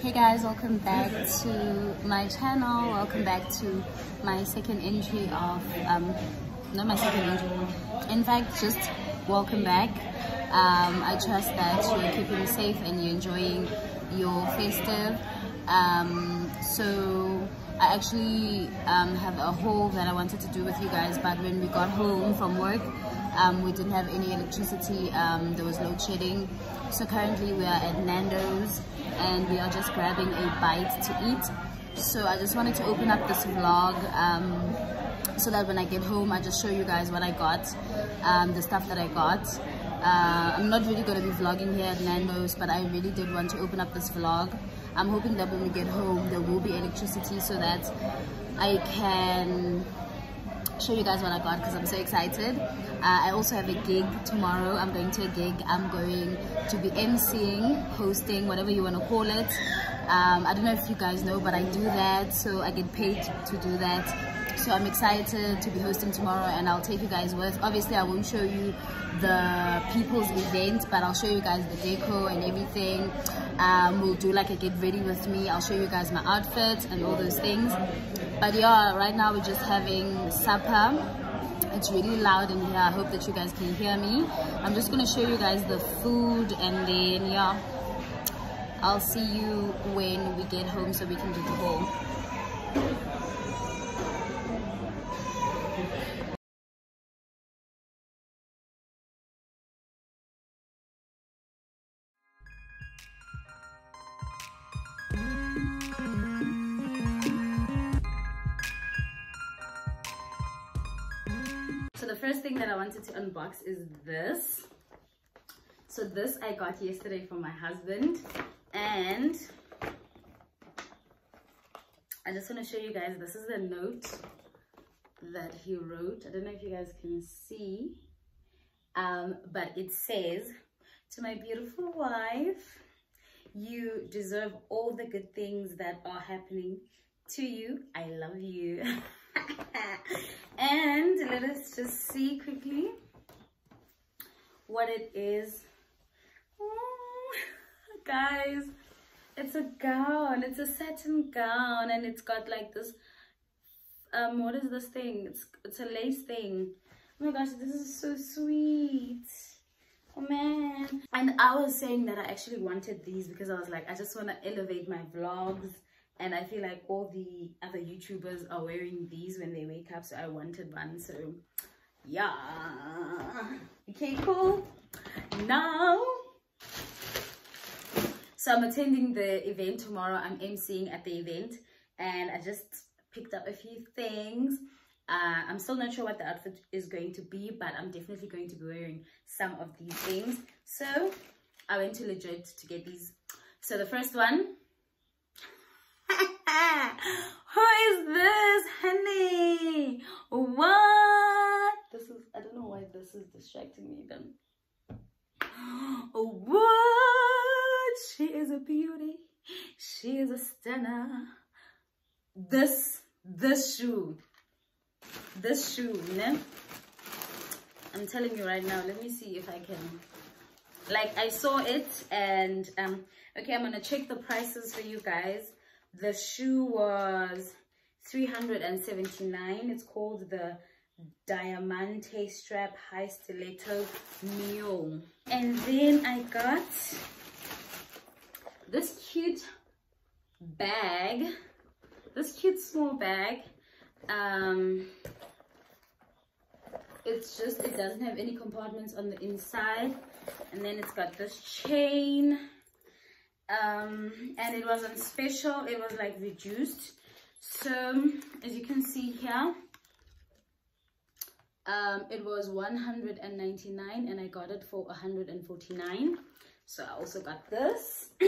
hey guys welcome back to my channel. Welcome back to my second entry of um not my second entry. In fact just welcome back. Um i trust that you're keeping safe and you're enjoying your festive. Um so i actually um have a haul that i wanted to do with you guys but when we got home from work um, we didn't have any electricity um, there was load shedding so currently we are at nando's and we are just grabbing a bite to eat. So i just wanted to open up this vlog um, so that when i get home i just show you guys what i got um, the stuff that i got. Uh, i'm not really going to be vlogging here at nando's but i really did want to open up this vlog. I'm hoping that when we get home there will be electricity so that i can show you guys what I got because I'm so excited. Uh, I also have a gig tomorrow. I'm going to a gig. I'm going to be emceeing, hosting, whatever you want to call it. Um, I don't know if you guys know, but I do that. So I get paid to do that. So I'm excited to be hosting tomorrow and I'll take you guys with. Obviously, I won't show you the people's event, but I'll show you guys the deco and everything. Um, we'll do like a get ready with me. I'll show you guys my outfits and all those things. But yeah, right now we're just having supper. It's really loud in here. I hope that you guys can hear me. I'm just going to show you guys the food and then yeah, I'll see you when we get home so we can do the haul. Unbox is this. So this I got yesterday from my husband and I just want to show you guys this is the note that he wrote. I don't know if you guys can see um, but it says to my beautiful wife you deserve all the good things that are happening to you. I love you. and let us just see quickly what it is. Guys, it's a gown. It's a satin gown and it's got like this, um, what is this thing? It's, it's a lace thing. Oh my gosh, this is so sweet. Oh man. And I was saying that I actually wanted these because I was like, I just want to elevate my vlogs and I feel like all the other YouTubers are wearing these when they wake up so I wanted one so yeah okay cool now so I'm attending the event tomorrow. I'm emceeing at the event and I just picked up a few things. Uh, I'm still not sure what the outfit is going to be but I'm definitely going to be wearing some of these things. So I went to legit to get these. So the first one. Who is this, honey? What? This is, I don't know why this is distracting me then. Oh, what? She is a beauty. She is a stunner. This, this shoe. This shoe, ne? I'm telling you right now. Let me see if I can. Like, I saw it and, um, okay, I'm going to check the prices for you guys the shoe was 379 it's called the diamante strap high stiletto mule. And then i got this cute bag this cute small bag. Um it's just it doesn't have any compartments on the inside. And then it's got this chain. Um, and it wasn't special it was like reduced. So as you can see here um, it was 199 and I got it for 149 so I also got this.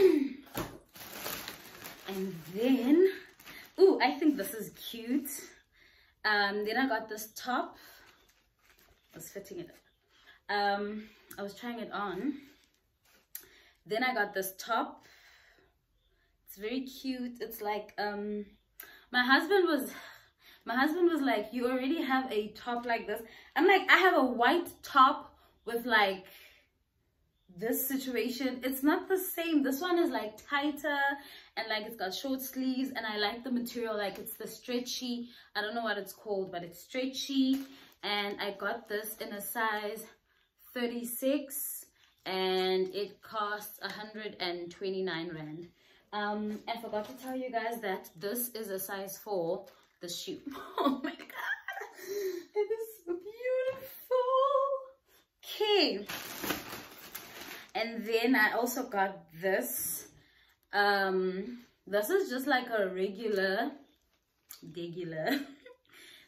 And then oh I think this is cute. Um, then I got this top. I was fitting it um, I was trying it on. Then I got this top. It's very cute. It's like um my husband was my husband was like you already have a top like this. I'm like i have a white top with like this situation. It's not the same. This one is like tighter and like it's got short sleeves and i like the material like it's the stretchy i don't know what it's called but it's stretchy. And i got this in a size 36 and it costs 129 rand. Um i forgot to tell you guys that this is a size 4 the shoe. Oh my god. It is so beautiful. Okay. And then i also got this. Um this is just like a regular regular.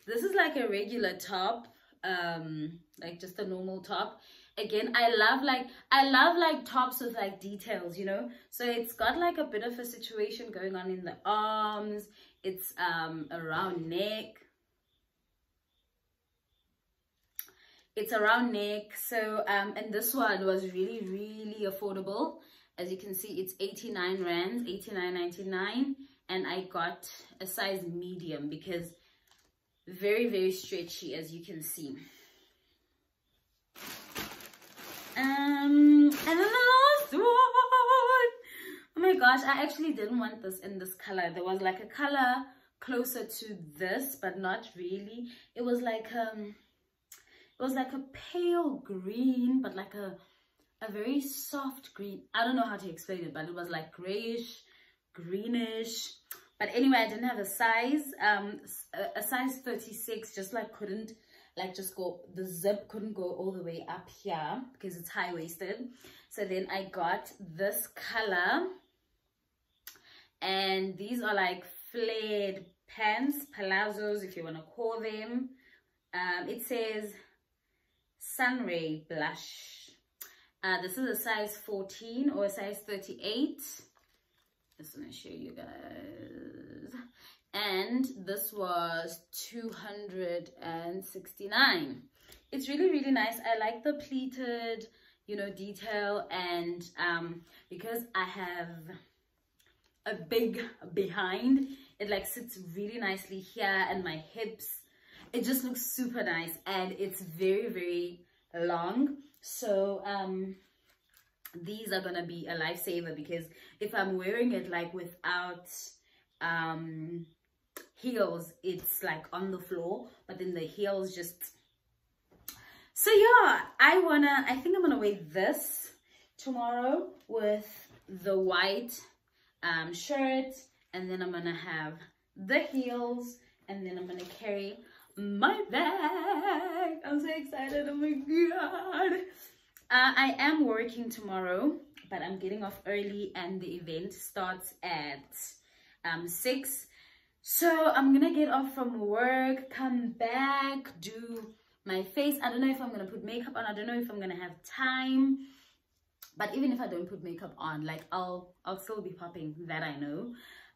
This is like a regular top um like just a normal top. Again i love like i love like tops with like details you know? So it's got like a bit of a situation going on in the arms it's um around neck. It's around neck. So um and this one was really really affordable. As you can see it's 89 rands 89.99 and i got a size medium because very very stretchy as you can see. Um and then the last one my gosh i actually didn't want this in this color. There was like a color closer to this but not really. It was like um it was like a pale green but like a a very soft green. I don't know how to explain it but it was like grayish greenish. But anyway i didn't have a size um a, a size 36 just like couldn't like just go the zip couldn't go all the way up here because it's high-waisted. So then i got this color and these are like flared pants palazzos if you want to call them. Um it says sunray blush. Uh, this is a size 14 or a size 38 just gonna show you guys. And this was 269 it's really really nice. I like the pleated you know detail and um because i have a big behind. It like sits really nicely here and my hips it just looks super nice and it's very very long. So um these are gonna be a lifesaver because if i'm wearing it like without um heels it's like on the floor but then the heels just so yeah i wanna i think i'm gonna wear this tomorrow with the white um shirt and then i'm gonna have the heels and then i'm gonna carry my bag. I'm so excited oh my god. Uh, i am working tomorrow but i'm getting off early and the event starts at um six. So i'm gonna get off from work come back do my face. I don't know if i'm gonna put makeup on. I don't know if i'm gonna have time but even if i don't put makeup on like i'll i'll still be popping that i know.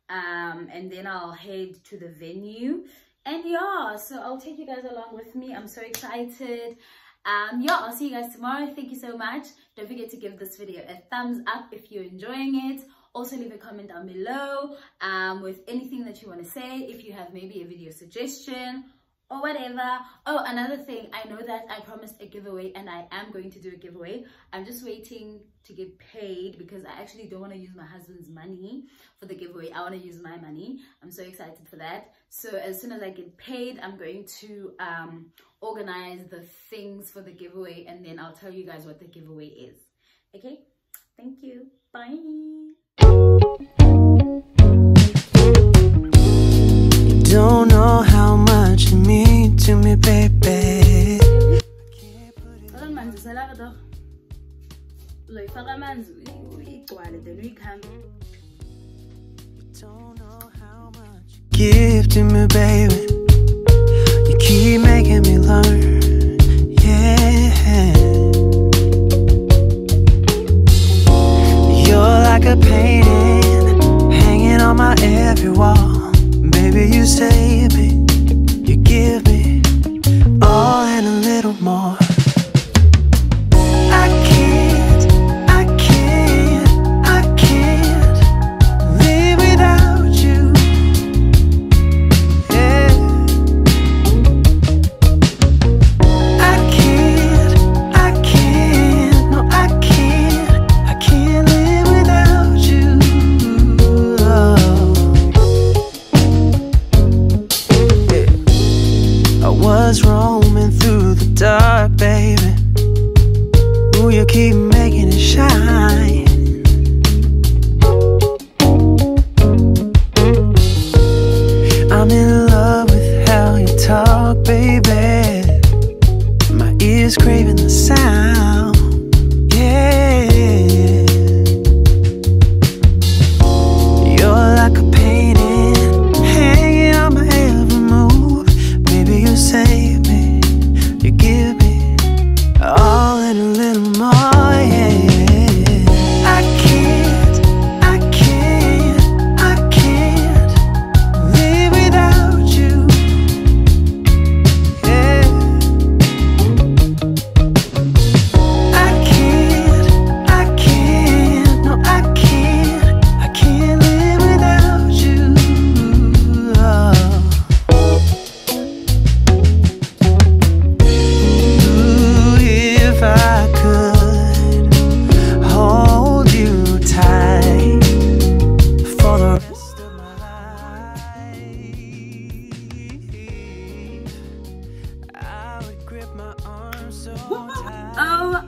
Um and then i'll head to the venue. And yeah so i'll take you guys along with me. I'm so excited. Um yeah i'll see you guys tomorrow. Thank you so much. Don't forget to give this video a thumbs up if you're enjoying it. Also leave a comment down below um with anything that you want to say. If you have maybe a video suggestion or whatever. Oh another thing i know that i promised a giveaway and i am going to do a giveaway. I'm just waiting to get paid because i actually don't want to use my husband's money for the giveaway. I want to use my money. I'm so excited for that. So as soon as i get paid i'm going to um organize the things for the giveaway and then i'll tell you guys what the giveaway is. Okay? Thank you. Bye. Don't know how much to me, baby. uzoyifaka amanzi. Uyigcwale then uyikhambe give to me baby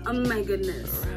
oh my goodness.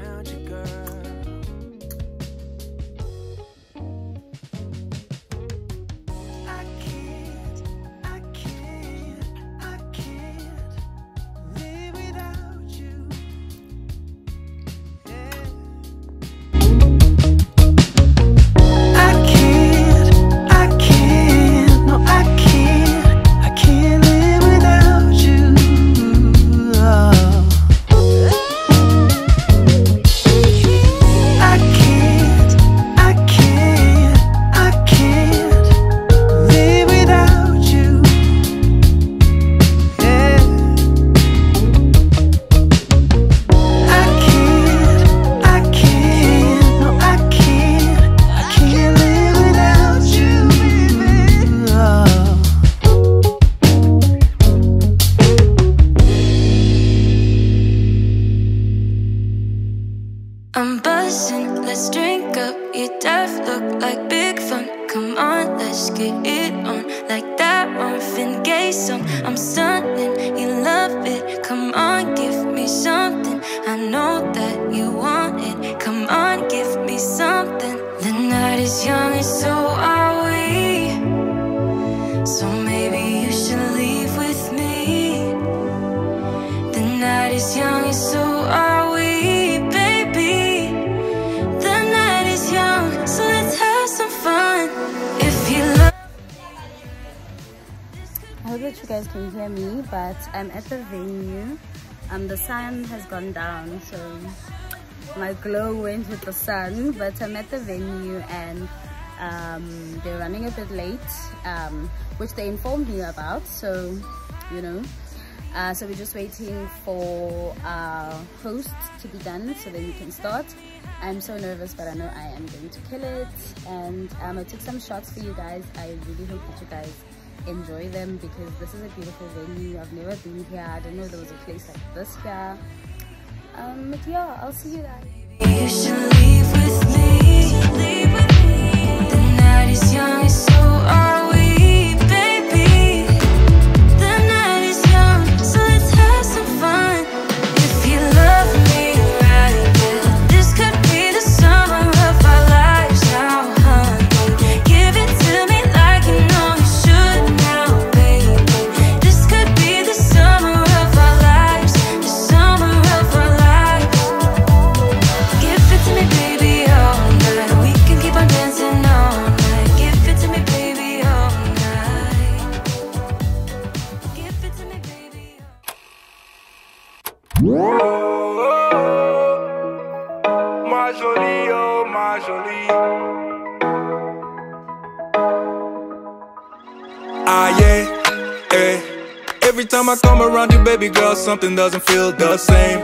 You guys can hear me, but I'm at the venue. Um, the sun has gone down, so my glow went with the sun. But I'm at the venue and um, they're running a bit late, um, which they informed me about. So, you know, uh, so we're just waiting for our host to be done so then we can start. I'm so nervous, but I know I am going to kill it. And um, I took some shots for you guys. I really hope that you guys enjoy them because this is a beautiful venue. I've never been here. I don't know there was a place like this here. Um, but yeah, I'll see you guys. You time I come around you, baby girl, something doesn't feel the same.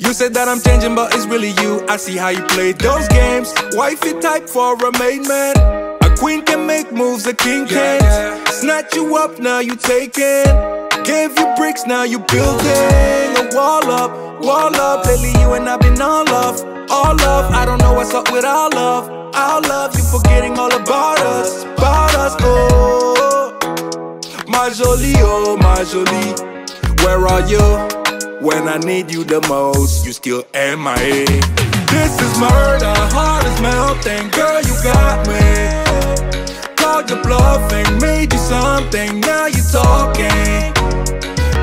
You said that I'm changing, but it's really you. I see how you play those games. Wifey type for a main man. A queen can make moves, a king can't. Snatch you up, now you taking. Gave you bricks, now you building a wall up, wall up. Lately you and I've been all love, all love. I don't know what's up with our love, our love. You forgetting all about us, about us. Oh, my jolie, oh my jolie, where are you when I need you the most? You still MIA. This is murder, heart is melting, girl. You got me. Called your bluffing, made you something. Now you talking.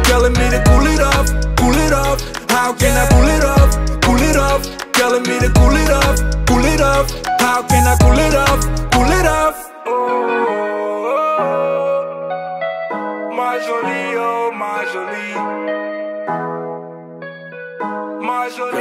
Telling me to cool it off, cool it off. How can I cool it off, cool it off? Telling me to cool it off, cool it off. How can I cool it off, cool it off? Jolie,